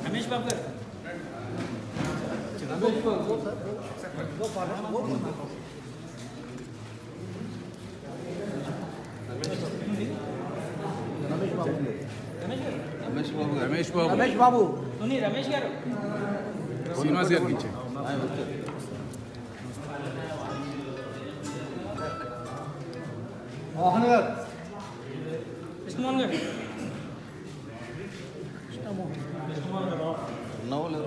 रमेश बाबू రమేష్ బాబు రమేష్ బాబు రమేష్ బాబు రమేష్ గారు శ్రీనివాస్ గారికి ఇచ్చే మోహన్ గారు కృష్ణమోహన్ గారు కృష్ణమోహన్ కృష్ణమోహన్ గారు ఉన్నావు లేదు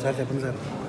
자세 음, 분석